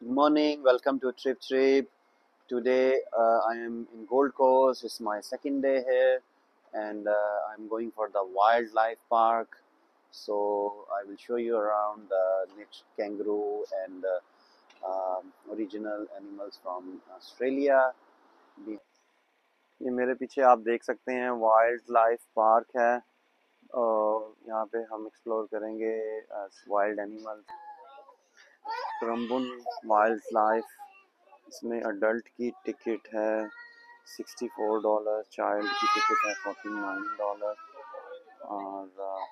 Good morning, welcome to Trip Trip. Today uh, I am in Gold Coast. It's my second day here, and uh, I'm going for the wildlife park. So I will show you around the next kangaroo and uh, um, original animals from Australia. ये मेरे पीछे आप देख सकते हैं wild life park है और यहाँ पे हम एक्सप्लोर करेंगे wild animals Currumbin wild life इसमें अडल्ट की टिकट है सिक्सटी फोर डॉलर चाइल्ड की टिकट है फोर्टी नाइन डॉलर और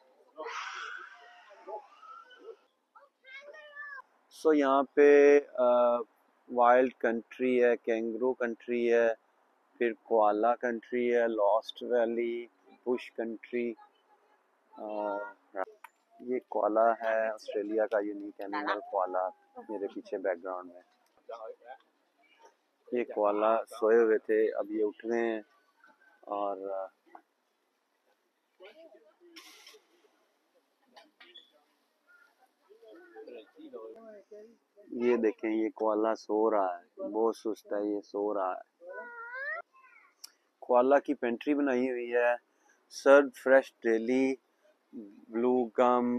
सो uh, यहाँ पे वाइल्ड uh, कंट्री है कैंगरू कंट्री है फिर कोआला कंट्री है लॉस्ट वैली बुश कंट्री ये कोआला है, ऑस्ट्रेलिया का यूनिक एनिमल कोआला मेरे पीछे बैकग्राउंड में। ये कोआला सोए हुए थे, अब ये उठ गए हैं और, ये देखें, ये कोआला सो रहा है, बहुत सुस्त है, ये सो रहा है। कोआला की पेंट्री बनाई हुई है serve fresh daily blue gum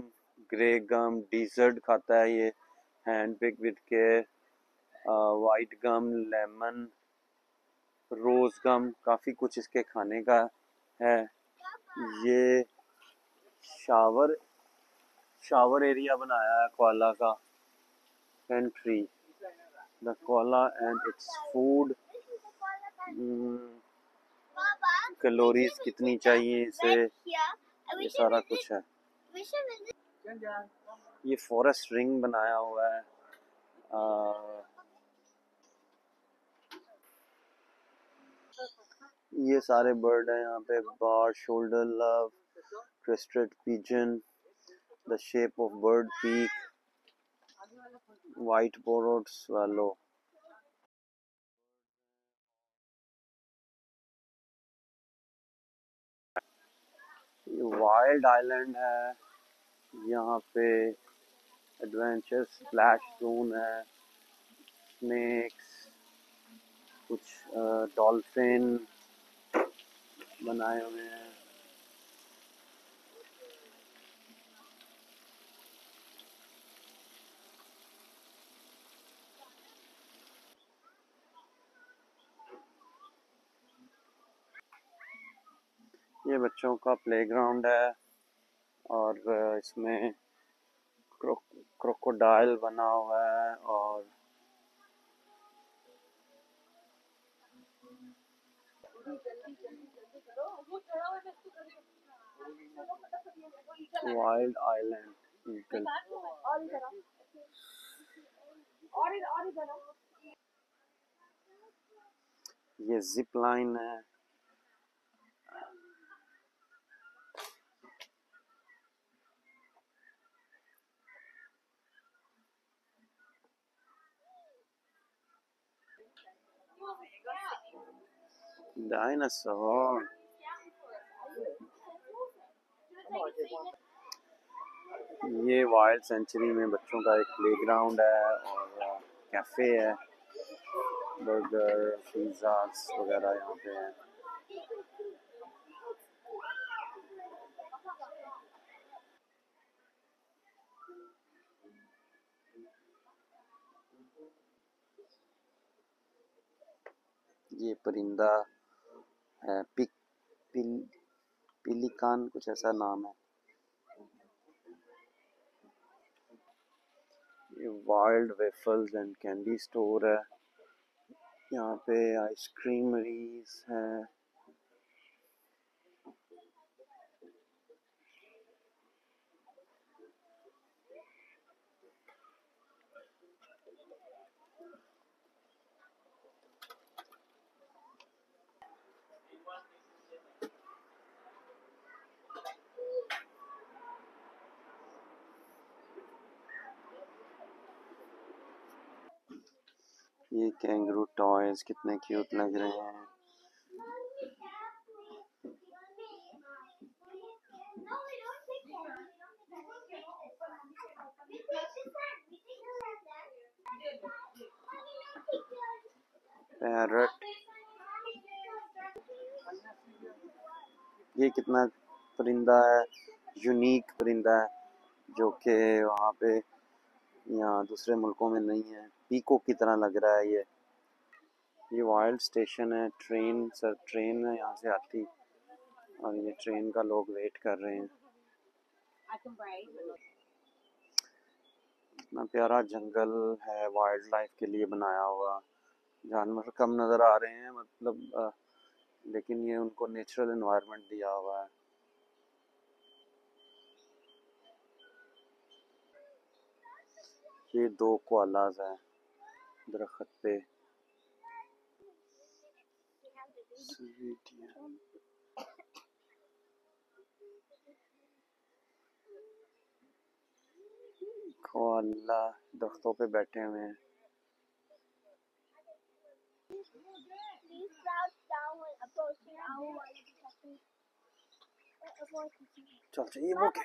grey gum dessert खाता है ये हैंड पिक विद के white gum lemon rose gum काफ़ी कुछ इसके खाने का है। ये शावर शावर एरिया बनाया है कोला का pantry the koala and its food. Calories कितनी चाहिए इसे? ये सारा कुछ है। ये फॉरेस्ट रिंग बनाया हुआ है। आ, ये सारे बर्ड हैं यहाँ पे। Bar shoulder dove crested pigeon the shape of bird peak white browed swallow wild island है, यहाँ पे एडवेंचर स्प्लैश जोन है स्नेक्स कुछ डॉल्फिन बनाए हुए हैं। ये बच्चों का प्लेग्राउंड है और इसमें क्रो, क्रोकोडाइल बना हुआ है और वाइल्ड आइलैंड ये जिप लाइन है। डायनासोर ये वाइल्ड सेंचुरी में बच्चों का एक प्लेग्राउंड है और कैफ़े है। बर्गर पिज़्ज़ास वगैरह यहाँ पे हैं। ये परिंदा पिक पिल, पिलिकान कुछ ऐसा नाम है। ये wild waffles and candy store है। यहाँ पे आइसक्रीमरीज है। ये कैंगरू टॉयज कितने क्यूट लग रहे हैं। पैरट ये कितना परिंदा है यूनिक परिंदा है, जो कि वहाँ पे यहाँ दूसरे मुल्कों में नहीं है। पीको की तरह लग रहा है ये? ये वाइल्ड स्टेशन है ट्रेन सर ट्रेन है यहाँ से आती और ये ट्रेन का लोग वेट कर रहे हैं। इतना प्यारा जंगल है वाइल्ड लाइफ के लिए बनाया हुआ। जानवर कम नज़र आ रहे हैं मतलब आ, लेकिन ये उनको नेचुरल इन्वायरमेंट दिया हुआ है। ये दो कोलाज हैं। दरख्त पे कोला दरख्तों पे बैठे हुए हैं। चल चल ये वो क्या?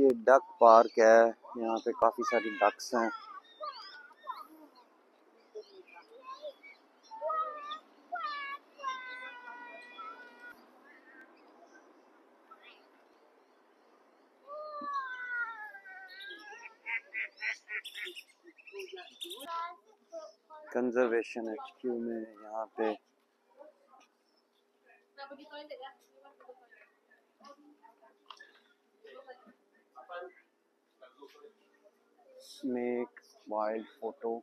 ये डक पार्क है। यहाँ पे काफ़ी सारी डक्स हैं। कंजर्वेशन एचक्यू में यहाँ पे। Snake wild photo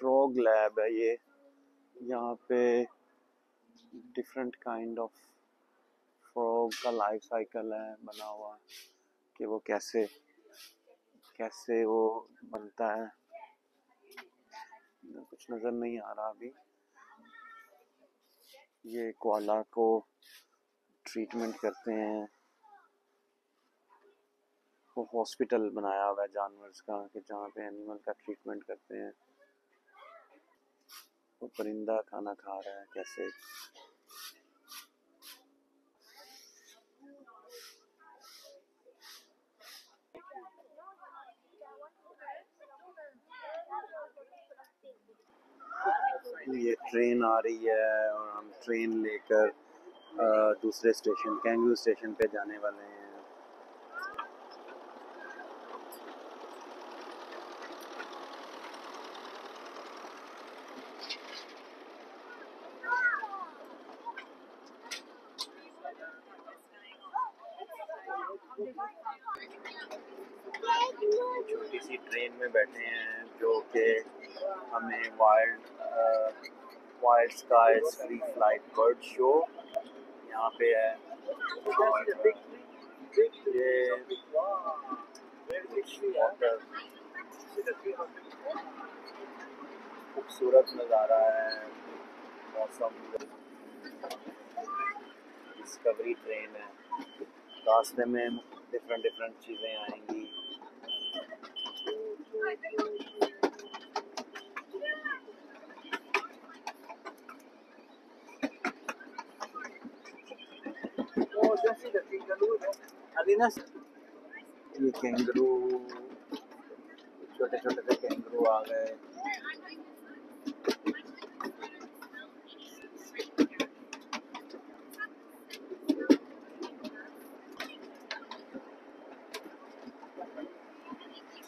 frog lab है ये। यहाँ पे डिफरेंट काइंड ऑफ़ फ्रॉग का लाइफ साइकिल है, बना हुआ कि वो कैसे कैसे वो बनता है। कुछ नज़र नहीं आ रहा अभी। ये कोला को ट्रीटमेंट करते हैं। वो हॉस्पिटल बनाया हुआ है जानवर का, कि जहाँ पे एनिमल का ट्रीटमेंट करते हैं। वो परिंदा खाना खा रहा है, कैसे? ये ट्रेन आ रही है और हम ट्रेन लेकर दूसरे स्टेशन कैंगरू स्टेशन पे जाने वाले हैं। छोटी सी ट्रेन में बैठे हैं जो कि हमें wild wild sky free flight bird show यहाँ पे है। ये खूबसूरत नज़ारा है। मौसम डिस्कवरी ट्रेन है। रास्ते में डिफरेंट डिफरेंट चीज़ें आएँगी। ये कैंगरू छोटे छोटे से कैंगरू आ गए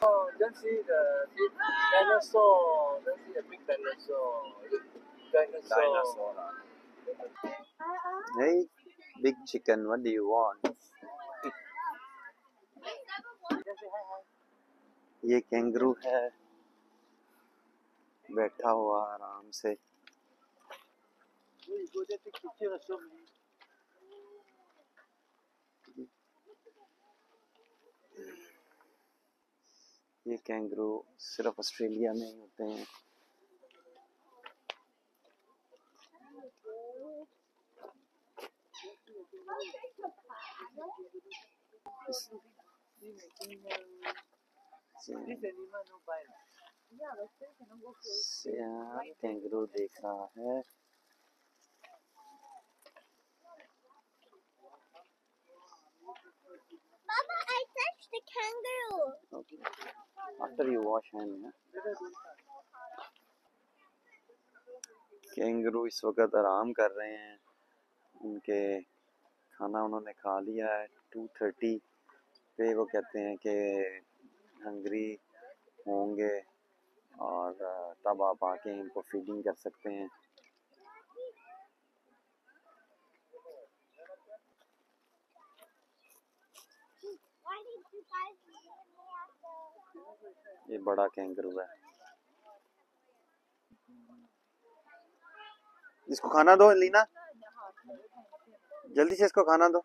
Oh, don't see the big dinosaur. Don't see the big dinosaur. Look, dinosaur. Dinosaur. Hey, Big chicken, what do you want? ये कैंगरू है। बैठा हुआ आराम से। ये कैंगरू सिर्फ़ ऑस्ट्रेलिया में ही होते हैं। कैंगरू देख रहा है आफ्टर यू वॉश हैंड ना कैंगरू इस वक्त आराम कर रहे हैं उनके खाना उन्होंने खा लिया है टू थर्टी पे वो कहते हैं कि हंगरी होंगे और तब आप आके इनको फीडिंग कर सकते हैं. ये बड़ा कैंगरू है इसको खाना दो, लीना जल्दी से इसको खाना दो।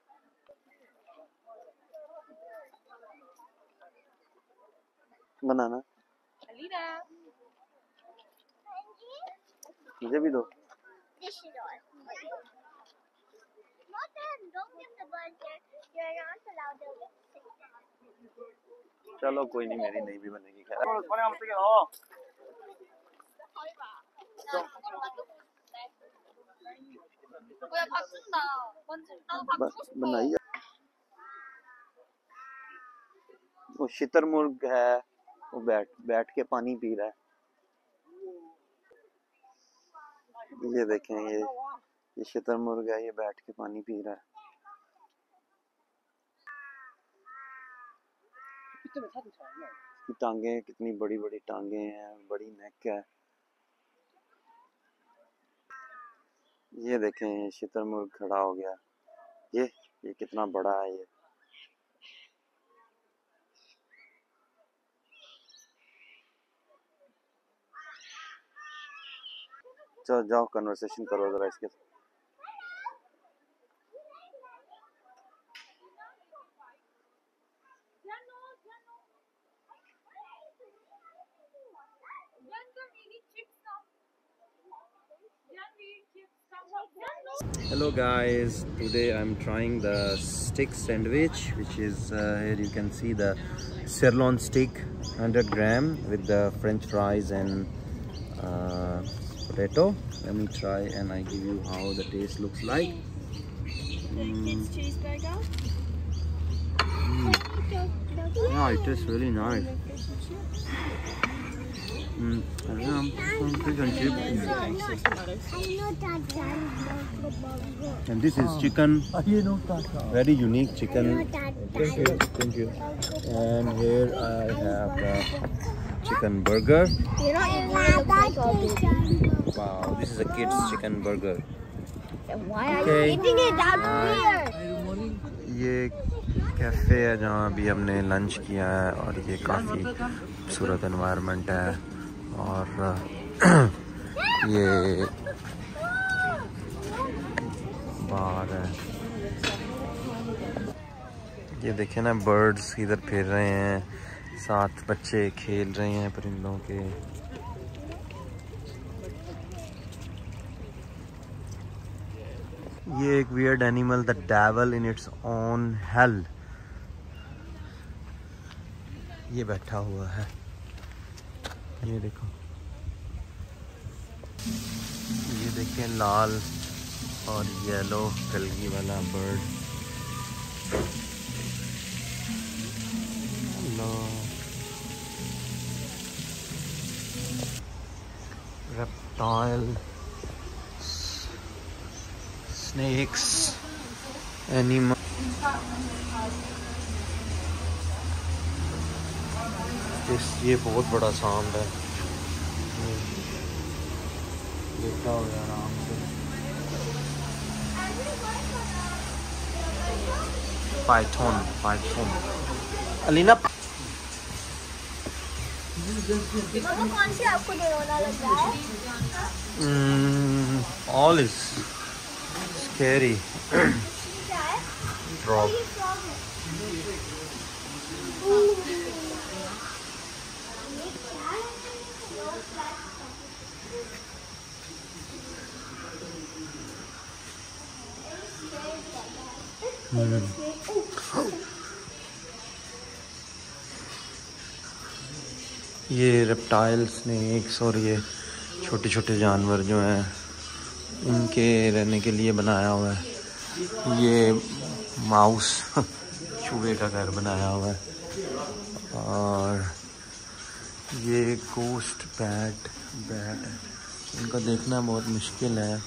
बनाना। मुझे भी दो। चलो कोई नहीं मेरी नहीं भी बनेगी 뭐야 바꾼다. 먼저 나도 बस बनाई जा वो शितरमुर्ग है वो बैठ बैठ के पानी पी रहा है ये देखें ये ये शितरमुर्ग है ये बैठ के पानी पी रहा है इसकी टांगे कितनी बड़ी बड़ी टांगे हैं बड़ी नेक है ये देखें, ये शितरमुर्ग खड़ा हो गया। ये ये कितना बड़ा है ये। चलो जाओ कन्वर्सेशन करो जरा इसके साथ। Hello guys, today I'm trying the stick sandwich which is uh, here you can see the sirloin steak 100 gram with the french fries and uh, potato. Let me try and I give you how the taste looks like. Kids cheeseburger. Yeah, it tastes really nice. Mm, I don't know, fish and this is chicken, very unique chicken. Thank you, thank you. And here I have the chicken burger. Wow, this is a kid's chicken burger. Why Okay. eating it? That's weird. ये cafe है जहाँ अभी हमने lunch किया है और ये काफ़ी खूबसूरत इन्वायरमेंट है और ये बाहर है। ये देखे ना बर्ड्स इधर फिर रहे हैं साथ बच्चे खेल रहे हैं परिंदों के। ये एक weird animal the devil in its own hell ये बैठा हुआ है। ये देखो। ये देखिए लाल और येलो कलगी वाला बर्ड हेलो स्नेक्स snakes इस ये बहुत बड़ा सांप है। ये देखा होगा आराम से। पाइथन पाइथन अलीना कौन सी आपको डरोना लग रहा है? Mm, all is scary. क्या है Drop. ये frog है ये क्या है No flash. ये रेप्टाइल स्नेक्स और ये छोटे छोटे जानवर जो हैं इनके रहने के लिए बनाया हुआ है। ये माउस चूहे का घर बनाया हुआ है। और ये गोस्ट बैट बैट है। इनका देखना बहुत मुश्किल है।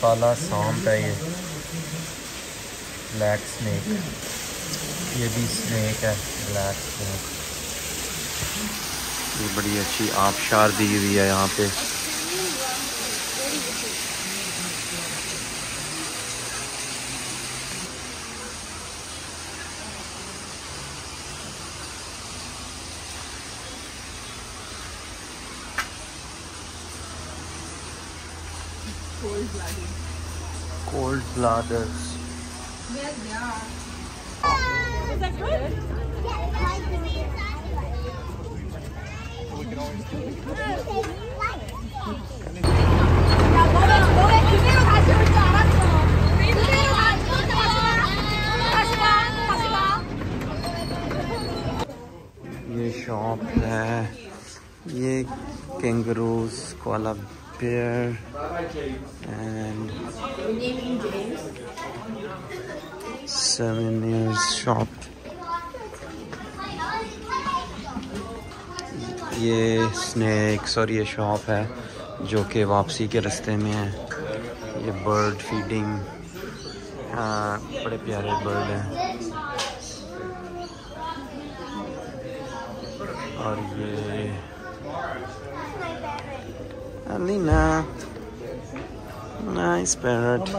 काला सांप है ये। ब्लैक स्नैक ये भी स्नैक है ब्लैक स्नैक ये बड़ी अच्छी आबशार दी हुई है यहाँ पे। ladders. Yeah, yeah. Is that good? ये शॉप है ये kangaroos koala bear and souvenirs shop ये स्नैक्स और ये शॉप है, जो कि वापसी के रास्ते में है। ये बर्ड फीडिंग हाँ बड़े प्यारे बर्ड हैं। और ये Alina. Nice parrot.